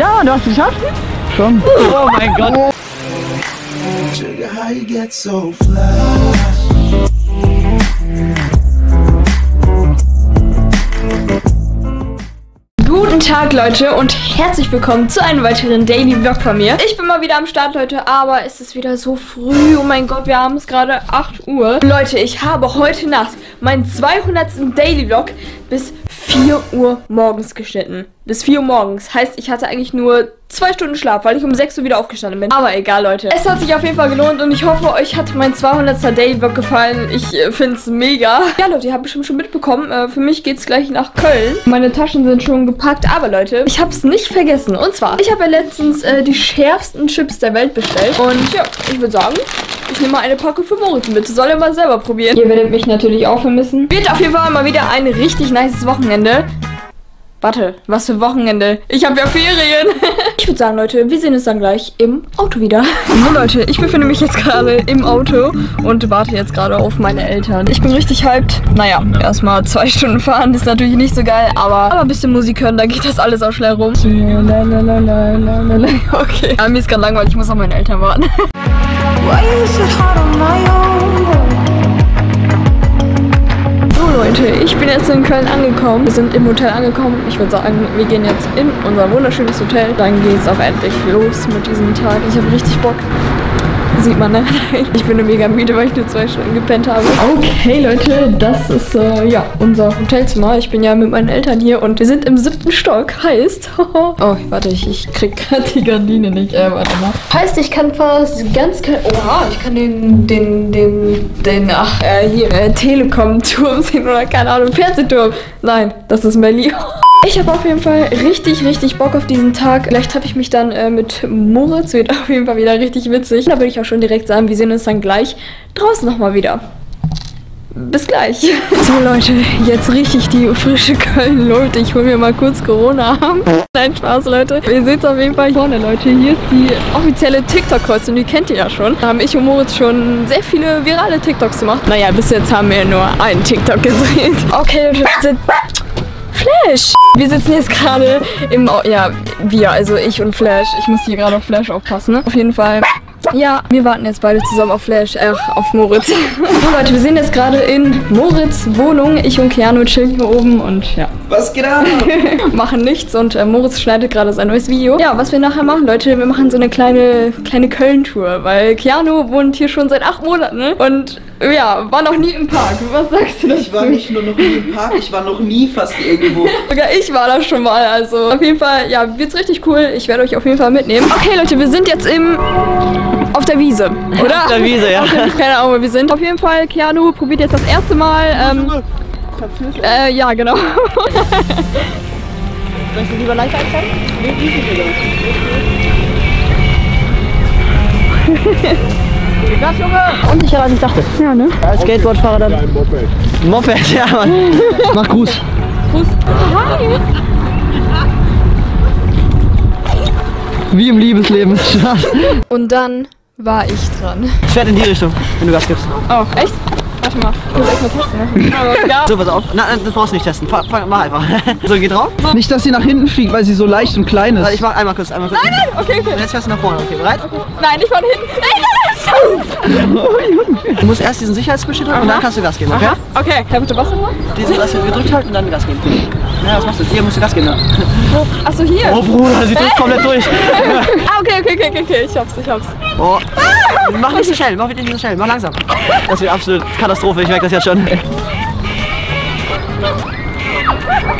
Ja, du hast es geschafft? Schon. Oh mein Gott. Guten Tag Leute und herzlich willkommen zu einem weiteren Daily Vlog von mir. Ich bin mal wieder am Start Leute, aber es ist wieder so früh. Oh mein Gott, wir haben es gerade 8 Uhr. Leute, ich habe heute Nacht meinen 200. Daily Vlog bis 4 Uhr morgens geschnitten. Bis 4 Uhr morgens. Heißt, ich hatte eigentlich nur 2 Stunden Schlaf, weil ich um 6 Uhr wieder aufgestanden bin. Aber egal, Leute. Es hat sich auf jeden Fall gelohnt und ich hoffe, euch hat mein 200. Daily Vlog gefallen. Ich äh, finde es mega. Ja, Leute, ihr habt bestimmt schon mitbekommen. Äh, für mich geht es gleich nach Köln. Meine Taschen sind schon gepackt. Aber Leute, ich habe es nicht vergessen. Und zwar, ich habe ja letztens äh, die schärfsten Chips der Welt bestellt. Und ja, ich würde sagen, ich nehme mal eine Packung für Moritz mit. Soll er mal selber probieren. Ihr werdet mich natürlich auch vermissen. Wird auf jeden Fall mal wieder ein richtig nices Wochenende. Warte, was für Wochenende? Ich habe ja Ferien. ich würde sagen, Leute, wir sehen uns dann gleich im Auto wieder. So, Leute, ich befinde mich jetzt gerade im Auto und warte jetzt gerade auf meine Eltern. Ich bin richtig hyped. Naja, erstmal zwei Stunden fahren ist natürlich nicht so geil, aber, aber ein bisschen Musik hören, dann geht das alles auch schnell rum. Okay. Ja, mir ist gerade langweilig, ich muss auf meine Eltern warten. Leute, ich bin jetzt in Köln angekommen. Wir sind im Hotel angekommen. Ich würde sagen, wir gehen jetzt in unser wunderschönes Hotel. Dann geht es auch endlich los mit diesem Tag. Ich habe richtig Bock. Sieht man, ne? Ich bin mega müde, weil ich nur zwei Stunden gepennt habe. Okay, Leute, das ist äh, ja unser Hotelzimmer. Ich bin ja mit meinen Eltern hier und wir sind im siebten Stock. Heißt, oh, warte, ich, ich krieg gerade die Gardine nicht. Äh, warte mal. Heißt, ich kann fast ganz klein. Oha, ich kann den, den, den, den, ach, äh, hier, äh, Telekom-Turm sehen oder keine Ahnung, Fernsehturm. Nein, das ist Melli. Ich habe auf jeden Fall richtig, richtig Bock auf diesen Tag. Vielleicht treffe ich mich dann äh, mit Moritz. Wird auf jeden Fall wieder richtig witzig. Da würde ich auch schon direkt sagen, wir sehen uns dann gleich draußen nochmal wieder. Bis gleich. So Leute, jetzt rieche ich die frische Köln-Leute. Ich hole mir mal kurz Corona haben. Nein, Spaß, Leute. Ihr seht es auf jeden Fall vorne, Leute. Hier ist die offizielle TikTok-Kreuzung. Die kennt ihr ja schon. Da haben ich und Moritz schon sehr viele virale TikToks gemacht. Naja, bis jetzt haben wir nur einen TikTok gedreht. Okay, Leute, Flash. Wir sitzen jetzt gerade im, ja, wir, also ich und Flash. Ich muss hier gerade auf Flash aufpassen, ne? Auf jeden Fall. Ja, wir warten jetzt beide zusammen auf Flash, äh, auf Moritz. so Leute, wir sind jetzt gerade in Moritz Wohnung. Ich und Keanu chillen hier oben und ja, Was geht ab? machen nichts und äh, Moritz schneidet gerade sein neues Video. Ja, was wir nachher machen, Leute, wir machen so eine kleine, kleine Köln-Tour, weil Keanu wohnt hier schon seit acht Monaten ne? und ja, war noch nie im Park. Was sagst du dazu? Ich war nicht nur noch nie im Park, ich war noch nie fast irgendwo. Sogar ich war da schon mal, also auf jeden Fall, ja, wird's richtig cool. Ich werde euch auf jeden Fall mitnehmen. Okay, Leute, wir sind jetzt im auf der Wiese, oder? Auf der Wiese, ja. Keine Ahnung, wo wir sind. Auf jeden Fall, Keanu probiert jetzt das erste Mal. Ähm, äh, ja, genau. Möchtest du lieber leicht einsteigen? Gas, Junge! Unsicherer als ich dachte. Ja, ne? Als Skateboardfahrer dann. Moped, ja, Mann. Mach Gruß. Wie im Liebesleben. Und dann war ich dran. Ich werde in die Richtung, wenn du Gas gibst. Oh, echt? Warte mal, ich muss echt mal testen. Ne? Ja. So, pass auf. Nein, nein, das brauchst du nicht testen. Fang, mach einfach. So, geh drauf. Nicht, dass sie nach hinten fliegt, weil sie so leicht und klein ist. Ich mach einmal kurz, einmal kurz. Nein, nein, okay, okay. Und jetzt fährst du nach vorne. Okay, bereit? Nein, ich war hinten. Nein, Du musst erst diesen Sicherheitsbeschied drücken und dann kannst du Gas geben, okay? nein. Okay, Herr bitte was nochmal? Diesen lass du gedrückt halten und dann Gas geben. Ja, was machst du? Hier musst du Gas geben. Ja. Achso, hier. Oh Bruder, sie drückt komplett durch. Ah, okay, okay, okay, okay, ich hab's, ich hab's. Oh. Mach nicht so schnell, mach nicht so schnell, mach langsam. Das wird absolut Katastrophe, ich merke das jetzt schon.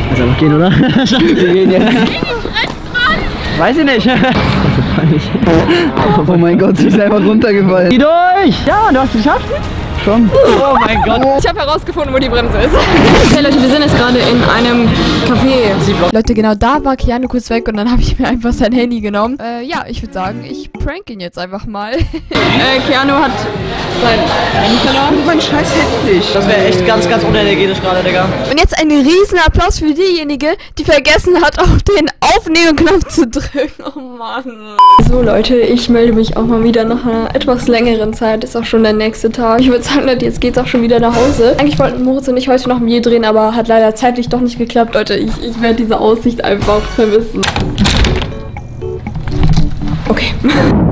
Kannst einfach gehen, oder? Wir gehen jetzt. Weiß ich nicht. Oh mein Gott, sie ist einfach runtergefallen. Geh durch! Ja, du hast es geschafft? Schon. Oh mein Gott. Ich habe herausgefunden, wo die Bremse ist. Okay, Leute, wir sind jetzt gerade in einem Café. Leute, genau da war Keanu kurz weg und dann habe ich mir einfach sein Handy genommen. Äh, ja, ich würde sagen, ich prank ihn jetzt einfach mal. äh, Keanu hat sein Handy verloren. Mein scheiß Handy nicht. Das wäre echt ganz, ganz unenergetisch gerade, Digga. Und jetzt einen riesen Applaus für diejenige, die vergessen hat, auf den Aufnehmen-Knopf zu drücken. Oh Mann. So Leute, ich melde mich auch mal wieder nach einer etwas längeren Zeit. Ist auch schon der nächste Tag. Ich würde sagen, Leute, jetzt geht's auch schon wieder nach Hause. Eigentlich wollten Moritz und ich heute noch ein Video drehen, aber hat leider zeitlich doch nicht geklappt. Leute, ich, ich werde diese Aussicht einfach vermissen. Okay.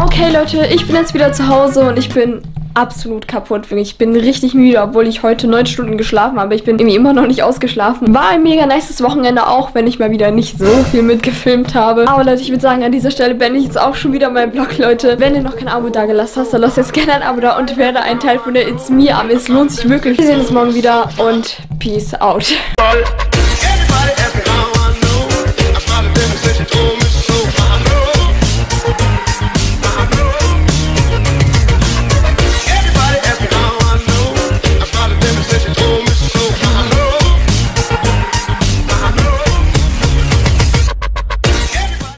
Okay, Leute, ich bin jetzt wieder zu Hause und ich bin absolut kaputt. Wirklich. Ich bin richtig müde, obwohl ich heute neun Stunden geschlafen habe. Ich bin irgendwie immer noch nicht ausgeschlafen. War ein mega nices Wochenende auch, wenn ich mal wieder nicht so viel mitgefilmt habe. Aber Leute, ich würde sagen, an dieser Stelle beende ich jetzt auch schon wieder meinen Vlog, Leute. Wenn du noch kein Abo da gelassen hast, dann lass jetzt gerne ein Abo da und werde ein Teil von der It's Me Army. Es lohnt sich wirklich. Wir sehen uns morgen wieder und Peace out. Everybody ask